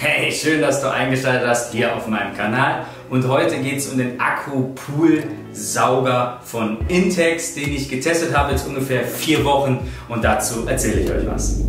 Hey, schön, dass du eingeschaltet hast hier auf meinem Kanal. Und heute geht es um den Akku-Pool-Sauger von Intex, den ich getestet habe, jetzt ungefähr vier Wochen. Und dazu erzähle ich euch was.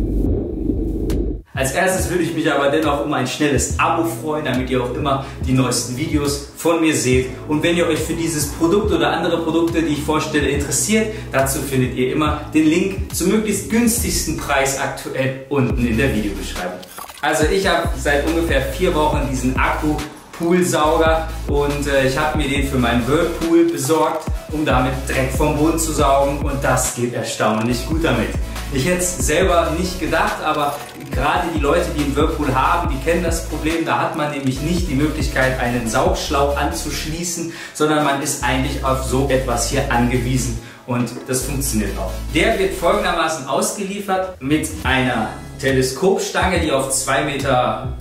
Als erstes würde ich mich aber dennoch um ein schnelles Abo freuen, damit ihr auch immer die neuesten Videos von mir seht. Und wenn ihr euch für dieses Produkt oder andere Produkte, die ich vorstelle, interessiert, dazu findet ihr immer den Link zum möglichst günstigsten Preis aktuell unten in der Videobeschreibung. Also ich habe seit ungefähr vier Wochen diesen Akku Poolsauger und äh, ich habe mir den für meinen Whirlpool besorgt, um damit Dreck vom Boden zu saugen und das geht erstaunlich gut damit. Ich hätte es selber nicht gedacht, aber gerade die Leute, die einen Whirlpool haben, die kennen das Problem. Da hat man nämlich nicht die Möglichkeit, einen Saugschlauch anzuschließen, sondern man ist eigentlich auf so etwas hier angewiesen und das funktioniert auch. Der wird folgendermaßen ausgeliefert mit einer Teleskopstange, die auf 2,82 Meter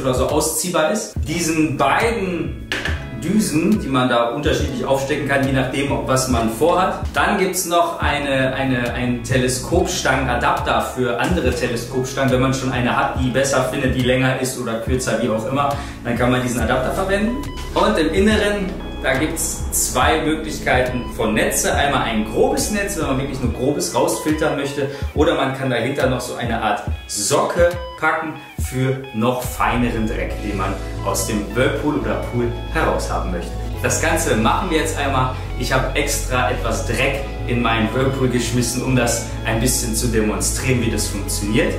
oder so ausziehbar ist. Diesen beiden Düsen, die man da unterschiedlich aufstecken kann, je nachdem, was man vorhat. Dann gibt es noch eine, eine, einen Teleskopstangenadapter für andere Teleskopstangen. Wenn man schon eine hat, die besser findet, die länger ist oder kürzer, wie auch immer, dann kann man diesen Adapter verwenden. Und im Inneren da gibt es zwei Möglichkeiten von Netze. Einmal ein grobes Netz, wenn man wirklich nur grobes rausfiltern möchte. Oder man kann dahinter noch so eine Art Socke packen für noch feineren Dreck, den man aus dem Whirlpool oder Pool heraushaben möchte. Das Ganze machen wir jetzt einmal. Ich habe extra etwas Dreck in meinen Whirlpool geschmissen, um das ein bisschen zu demonstrieren, wie das funktioniert.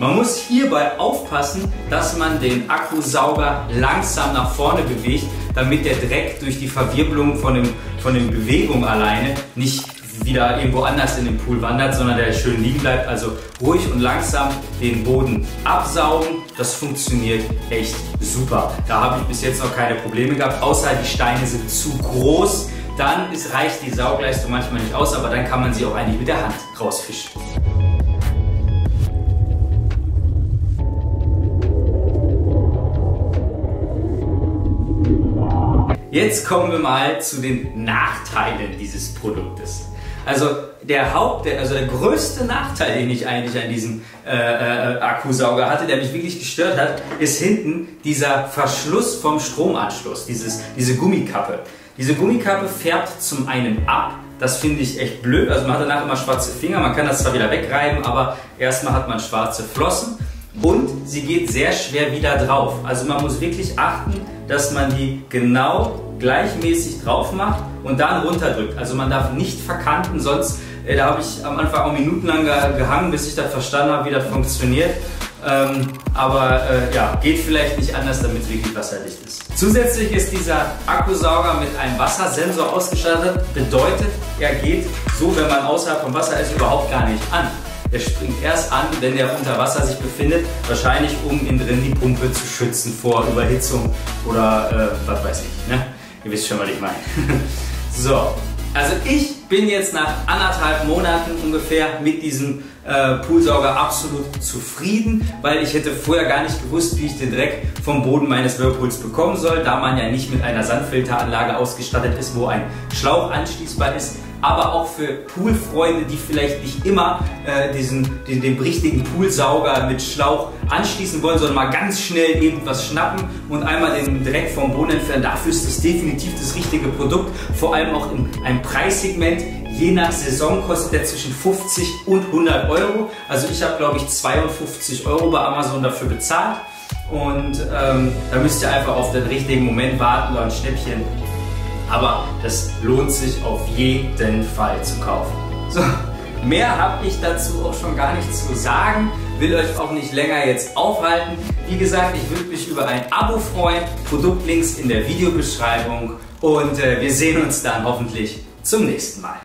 Man muss hierbei aufpassen, dass man den Akkusauger langsam nach vorne bewegt, damit der Dreck durch die Verwirbelung von, dem, von den Bewegungen alleine nicht wieder irgendwo anders in den Pool wandert, sondern der schön liegen bleibt. Also ruhig und langsam den Boden absaugen. Das funktioniert echt super. Da habe ich bis jetzt noch keine Probleme gehabt, außer die Steine sind zu groß. Dann ist, reicht die Saugleistung manchmal nicht aus, aber dann kann man sie auch eigentlich mit der Hand rausfischen. Jetzt kommen wir mal zu den Nachteilen dieses Produktes. Also der Haupt, also der größte Nachteil, den ich eigentlich an diesem äh, äh, Akkusauger hatte, der mich wirklich gestört hat, ist hinten dieser Verschluss vom Stromanschluss, dieses, diese Gummikappe. Diese Gummikappe färbt zum einen ab, das finde ich echt blöd. Also man hat danach immer schwarze Finger, man kann das zwar wieder wegreiben, aber erstmal hat man schwarze Flossen und sie geht sehr schwer wieder drauf. Also man muss wirklich achten, dass man die genau gleichmäßig drauf macht und dann runterdrückt. Also man darf nicht verkanten, sonst, äh, da habe ich am Anfang auch minutenlang gehangen, bis ich das verstanden habe, wie das funktioniert. Ähm, aber äh, ja, geht vielleicht nicht anders, damit es wirklich wasserdicht ist. Zusätzlich ist dieser Akkusauger mit einem Wassersensor ausgestattet. Bedeutet, er geht so, wenn man außerhalb vom Wasser ist, überhaupt gar nicht an. Er springt erst an, wenn er unter Wasser sich befindet, wahrscheinlich um innen drin die Pumpe zu schützen vor Überhitzung oder äh, was weiß ich. Ne? Ihr wisst schon, was ich meine. so, also ich bin jetzt nach anderthalb Monaten ungefähr mit diesem äh, Poolsauger absolut zufrieden, weil ich hätte vorher gar nicht gewusst, wie ich den Dreck vom Boden meines Whirlpools bekommen soll, da man ja nicht mit einer Sandfilteranlage ausgestattet ist, wo ein Schlauch anschließbar ist aber auch für Poolfreunde, die vielleicht nicht immer äh, diesen, den, den richtigen Poolsauger mit Schlauch anschließen wollen, sondern mal ganz schnell irgendwas schnappen und einmal den Dreck vom Boden entfernen. Dafür ist das definitiv das richtige Produkt, vor allem auch in einem Preissegment. Je nach Saison kostet der zwischen 50 und 100 Euro. Also ich habe glaube ich 52 Euro bei Amazon dafür bezahlt. Und ähm, da müsst ihr einfach auf den richtigen Moment warten oder ein Schnäppchen aber das lohnt sich auf jeden Fall zu kaufen. So, mehr habe ich dazu auch schon gar nichts zu sagen, will euch auch nicht länger jetzt aufhalten. Wie gesagt, ich würde mich über ein Abo freuen, Produktlinks in der Videobeschreibung und äh, wir sehen uns dann hoffentlich zum nächsten Mal.